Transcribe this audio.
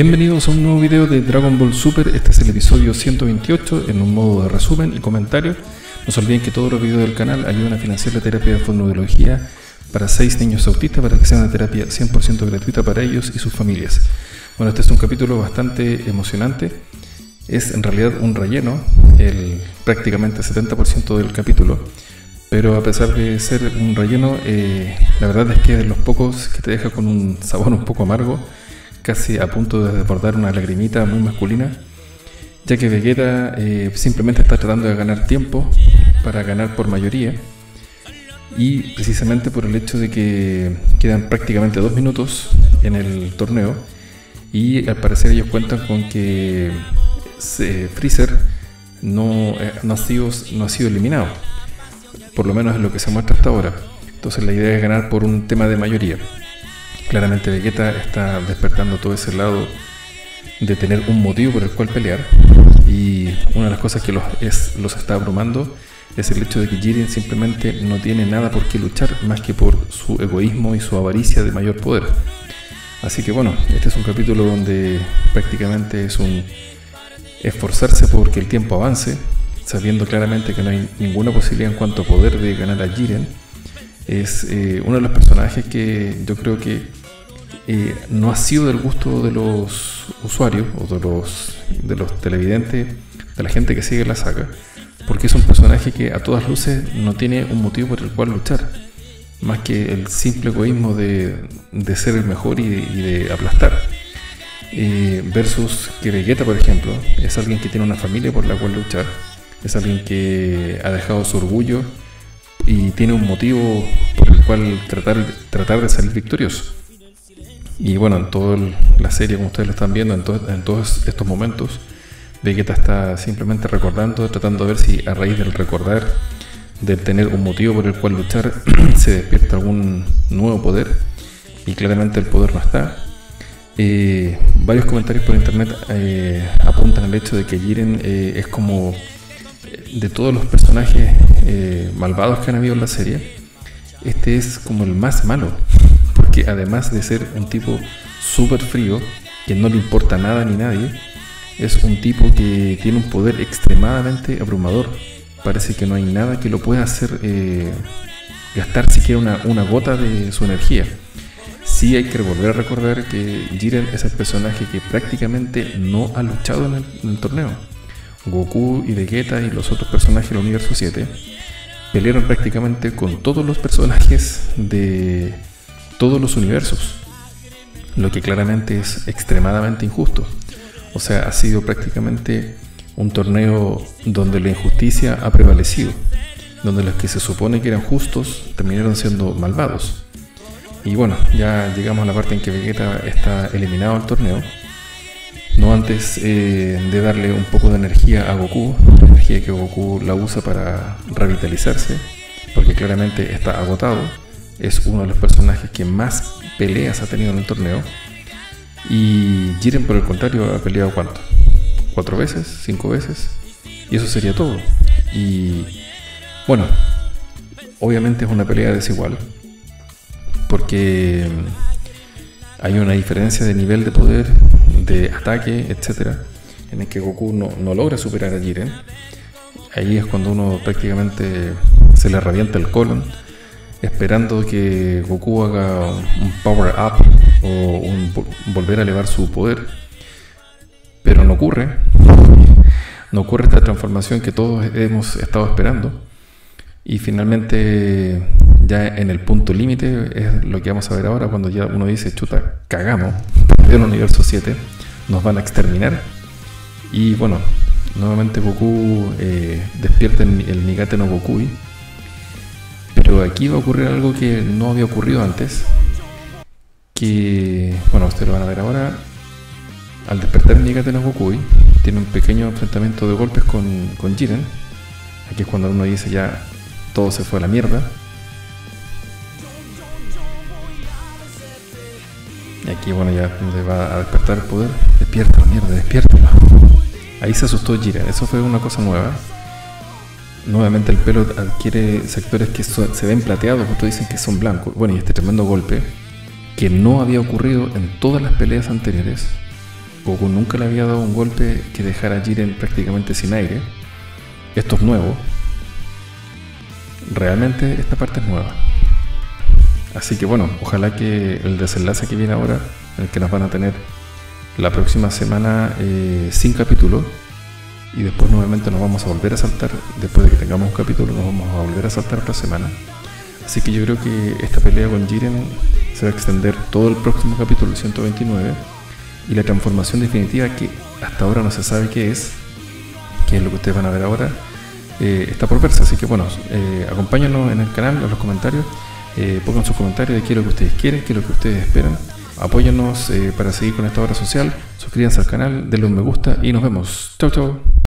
Bienvenidos a un nuevo video de Dragon Ball Super, este es el episodio 128 en un modo de resumen y comentario. No se olviden que todos los videos del canal ayudan a financiar la terapia de fonoaudiología para 6 niños autistas para que sea una terapia 100% gratuita para ellos y sus familias. Bueno, este es un capítulo bastante emocionante, es en realidad un relleno, el prácticamente 70% del capítulo, pero a pesar de ser un relleno, eh, la verdad es que es de los pocos que te deja con un sabor un poco amargo casi a punto de desbordar una lagrimita muy masculina, ya que Vegeta eh, simplemente está tratando de ganar tiempo para ganar por mayoría, y precisamente por el hecho de que quedan prácticamente dos minutos en el torneo, y al parecer ellos cuentan con que Freezer eh, no, ha sido, no ha sido eliminado, por lo menos es lo que se muestra hasta ahora. Entonces la idea es ganar por un tema de mayoría. Claramente Vegeta está despertando todo ese lado de tener un motivo por el cual pelear. Y una de las cosas que los, está abrumando es el hecho de que Jiren simplemente no tiene nada por qué luchar más que por su egoísmo y su avaricia de mayor poder. Así que bueno, este es un capítulo donde prácticamente es un esforzarse porque el tiempo avance, sabiendo claramente que no hay ninguna posibilidad en cuanto a poder de ganar a Jiren. Es eh, uno de los personajes que yo creo que eh, no ha sido del gusto de los usuarios o de los, de los televidentes, de la gente que sigue la saga, porque es un personaje que a todas luces no tiene un motivo por el cual luchar, más que el simple egoísmo de, de ser el mejor y de, aplastar. Eh, versus que Vegeta, por ejemplo, es alguien que tiene una familia por la cual luchar, es alguien que ha dejado su orgullo y tiene un motivo por el cual tratar, tratar de salir victorioso. Y bueno, en toda la serie, como ustedes lo están viendo, en, en todos estos momentos, Vegeta está simplemente recordando, tratando de ver si a raíz del recordar, de tener un motivo por el cual luchar, se despierta algún nuevo poder. Y claramente el poder no está. Eh, varios comentarios por internet eh, apuntan al hecho de que Jiren eh, es como de todos los personajes malvados que han habido en la serie, este es como el más malo además de ser un tipo súper frío, que no le importa nada ni nadie, es un tipo que tiene un poder extremadamente abrumador. Parece que no hay nada que lo pueda hacer eh, gastar siquiera una, gota de su energía. Sí hay que volver a recordar que Jiren es el personaje que prácticamente no ha luchado en el, en el torneo. Goku y Vegeta y los otros personajes del universo 7 pelearon prácticamente con todos los personajes de todos los universos, lo que claramente es extremadamente injusto. O sea, ha sido prácticamente un torneo donde la injusticia ha prevalecido, donde los que se supone que eran justos terminaron siendo malvados. Y bueno, ya llegamos a la parte en que Vegeta está eliminado del torneo. No antes eh, de darle un poco de energía a Goku, energía que Goku la usa para revitalizarse, porque claramente está agotado es uno de los personajes que más peleas ha tenido en el torneo. Y Jiren, por el contrario, ha peleado cuánto? ¿Cuatro veces? ¿Cinco veces? Y eso sería todo. Y bueno, obviamente es una pelea desigual. Porque hay una diferencia de nivel de poder, de ataque, etc. En el que Goku no, no logra superar a Jiren. Ahí es cuando uno prácticamente se le revienta el colon esperando que Goku haga un power up o un, volver a elevar su poder. Pero no ocurre. No ocurre esta transformación que todos hemos estado esperando. Y finalmente, ya en el punto límite, es lo que vamos a ver ahora cuando ya uno dice, chuta, cagamos, en el universo 7, nos van a exterminar. Y bueno, nuevamente Goku eh, despierta el, el Nigate no Gokui pero aquí va a ocurrir algo que no había ocurrido antes. Que, bueno, ustedes lo van a ver ahora. Al despertar Nigate no Gokui, tiene un pequeño enfrentamiento de golpes con, con Jiren. Aquí es cuando uno dice ya todo se fue a la mierda. Y aquí, bueno, ya donde va a despertar el poder. Despierta, mierda, despierta. Ahí se asustó Jiren. Eso fue una cosa nueva nuevamente el pelo adquiere sectores que se ven plateados, otros dicen que son blancos. Bueno, y este tremendo golpe, que no había ocurrido en todas las peleas anteriores, Goku nunca le había dado un golpe que dejara a Jiren prácticamente sin aire. Esto es nuevo. Realmente esta parte es nueva. Así que bueno, ojalá que el desenlace que viene ahora, el que nos van a tener la próxima semana eh, sin capítulo, y después nuevamente nos vamos a volver a saltar, después de que tengamos un capítulo, nos vamos a volver a saltar otra semana. Así que yo creo que esta pelea con Jiren se va a extender todo el próximo capítulo, 129, y la transformación definitiva que hasta ahora no se sabe qué es, que es lo que ustedes van a ver ahora, eh, está por verse. Así que bueno, eh, acompáñanos en el canal, en los comentarios, eh, pongan sus comentarios de qué es lo que ustedes quieren, qué es lo que ustedes esperan. Apóyanos para seguir con esta obra social, suscríbanse al canal, denle un me gusta y nos vemos. Chau, chau.